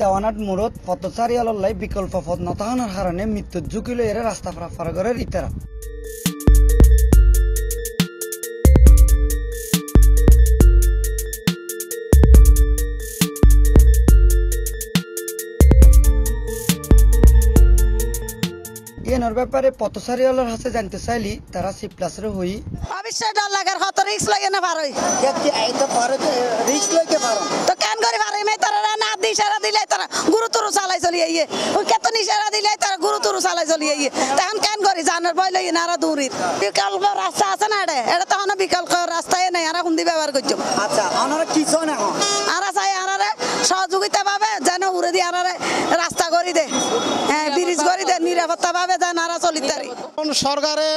দেওয়ানাট মুরত পথচারী আল্লাই বিকল্প পথ নতাহনের কারণে মৃত্যুর ঝুঁকি লই এরা রাস্তা পারাফার করার ইতারা এনার ব্যাপারে পথচারী আলোর হাতে জানতে চাইলি তারা সি প্লাসের হই অবশ্যই ডর লাগার রিক্স লাগে না পারই রিক্স লইতে পারো তো চলি আইয়ে কেত ইশারা দিলে তার গুরু তুরু চালাই চলি আইয়ে তখন কেন করি? জানার ভয় লাগে না দূরির বিকল্প রাস্তা আছে না এটা এটা তখন বিকল্প রাস্তায় নাই আর হুন্দি ব্যবহার করছ? আচ্ছা আপনারা কি চান এখন? আর চাই আনারে সহযোগিতা পাবে যেন উড়ে দিয়ে আনারে রাস্তা করে দে। নিরাপত্তা পাবে যেন আরা চলিতারি সরকারে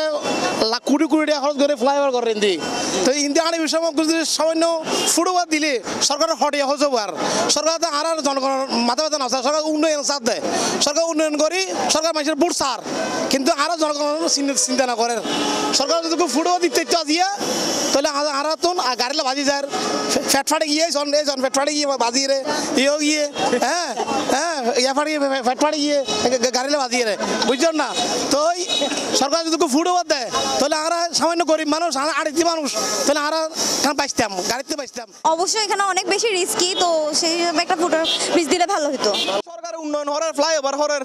কোটি কোটি টাকা খরচ করে ফ্লাইওভার করেন দি তো ইন্দি আনি সামান্য ফুটওভার দিলে সরকারের হয়ে যাব আর। সরকার তো আর জনগণের মাথা ব্যথা না সরকার উন্নয়ন চাপ দেয়। সরকার উন্নয়ন করি, সরকার মানুষের বুট সার। কিন্তু আরও জনগণের চিন্তা- না করে সরকার যদি ফুটওভার দিতে দিয়ে, তাহলে আর তো গাড়িলে বাজি যায়। ফ্যাট ফাটে গিয়ে জন জন ফ্যাট ফাটে গিয়ে বাজি রে। ইয়েও গিয়ে। হ্যাঁ হ্যাঁ। ইয়া ফাটে গিয়ে গাড়িলে বাজি রে। বুঝছেন না? তো ওই সরকার যদি ফুটওভার দেয়, তাহলে আমরা সামান্য গরিব মানুষ আড়িতি মানুষ, তাহলে আমরা এখানে বাঁচতাম, গাড়িতে বাঁচতাম। অবশ্যই এখানে অনেক বেশি রিস্কি তো সেই হিসাবে একটা ফুড ব্রিজ দিলে ভালো হতো। উন্নয়ন, হরের ফ্লাইওভার হরের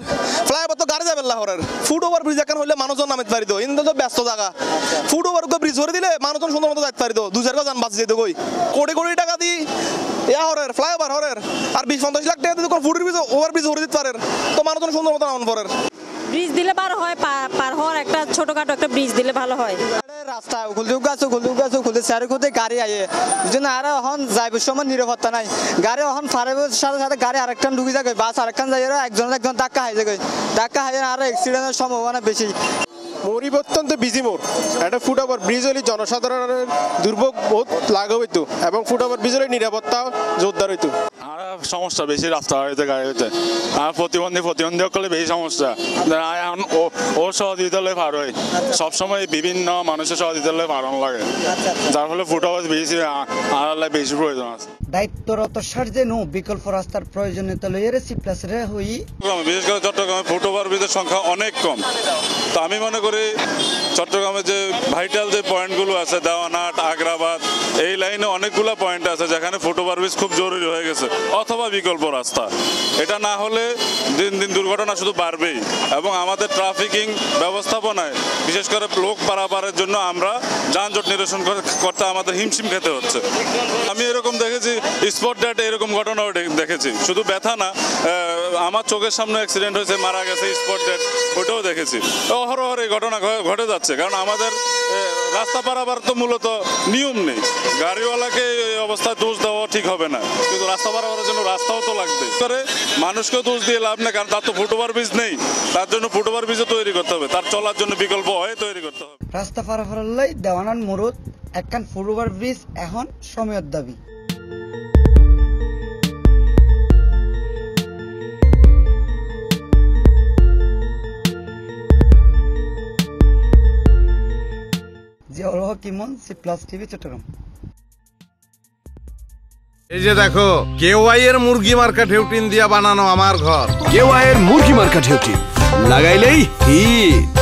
ফ্লাইওভার তো গাড়ি যাবে হরের। ওভার ব্রিজ এখন মানুষজন পারিত তো ব্যস্ত জায়গা। ওভার ব্রিজ দিলে মানুষজন সুন্দর মতো যাইতে পারিত দু যান কই। কোটি কোটি টাকা দি, ইয়া হরের ফ্লাইওভার হরের, আর বিশ পঞ্চাশ লাখ টাকা দিয়ে ফুটের ব্রিজ ওভার ব্রিজ দিতে তো মানুষজন সুন্দর মতো নামান পরের। ব্রিজ দিলে পার হয় পার হওয়ার একটা ছোটখাটো একটা ব্রিজ দিলে ভালো হয়। রাস্তা, খুলতে গাছ খুলতে গাছ খুলতে গাড়ি বুঝছেন আর এখন যাইব, সময় নিরাপত্তা নাই। গাড়ি এখন ফারাইবার সাথে সাথে গাড়ি আরেকখান ঢুকে যাবে বাস আরেকখান যাই একজন একজন ধাক্কা হাই যাবে ধাক্কা হাই আর অ্যাক্সিডেন্টের সম্ভাবনা বেশি। পরিবর্তন তো বিজি মোড় একটা ফুট ব্রিজ হলে জনসাধারণের দুর্ভোগ বহুত লাঘব হইতো, এবং ফুট ওভার ব্রিজ হলে নিরাপত্তা জোরদার হইতো। সমস্যা বেশি রাস্তা হইতে গাড়ি হইতে। আর প্রতিবন্ধী প্রতিবন্ধী করলে বেশি সমস্যা। এখন ও ও সহযোগিতালে পার হয় সবসময় বিভিন্ন মানুষের সহযোগিতা সহযোগিতালে পারণ লাগে। যার ফলে ফুটওভার বেশি আর বেশি প্রয়োজন আছে। দায়িত্বরত সার্জে নো বিকল্প রাস্তার প্রয়োজনীয়তা লই এর সি প্লাসের হই বিশেষ করে চট্টগ্রামে ফুটওভার ব্রিজের সংখ্যা অনেক কম। তো আমি মনে করি চট্টগ্রামে যে ভাইটাল যে পয়েন্টগুলো আছে দেওয়ানাট আগ্রাবাদ, এই লাইনে অনেকগুলো পয়েন্ট আছে যেখানে ফুটওভার ব্রিজ খুব জরুরি হয়ে গেছে, অথবা বিকল্প রাস্তা। এটা না হলে দিন দিন দুর্ঘটনা শুধু বাড়বেই এবং আমাদের ট্রাফিকিং ব্যবস্থাপনায়, বিশেষ করে লোক পারাপারের জন্য আমরা যানজট নিরসন করতে আমাদের হিমশিম খেতে হচ্ছে। আমি এরকম দেখেছি স্পট ডেট এরকম ঘটনাও দেখেছি। শুধু ব্যথা না আমার চোখের সামনে অ্যাক্সিডেন্ট হয়েছে, মারা গেছে স্পট ডেট ওটাও দেখেছি। অহরহর এই ঘটনা ঘটে যাচ্ছে। কারণ আমাদের রাস্তা পারাবার তো মূলত নিয়ম নেই। গাড়িওয়ালাকে এই অবস্থায় দোষ দেওয়া ঠিক হবে না। কিন্তু রাস্তা পারাবারের জন্য রাস্তাও তো লাগবে। করে মানুষকেও দোষ দিয়ে লাভ নেই, কারণ তার তো ফুটওভার ব্রিজ নেই। তার জন্য ফুটওভার ব্রিজও তৈরি করতে হবে। তার চলার জন্য বিকল্প হয়ে তৈরি করতে হবে। রাস্তা পারাফার লাই দেওয়ানাট মুরত একখান ফুটওভার ব্রিজ এখন সময়ের দাবি। Ziaul Haque Imon C plus TV Chittagong. এই যে দেখো কেওয়াই এর মুরগি মার্কা ঢেউটিন দিয়া বানানো আমার ঘর। কেওয়াইয়ের মুরগি মার্কা ঢেউটি লাগাইলেই হিট।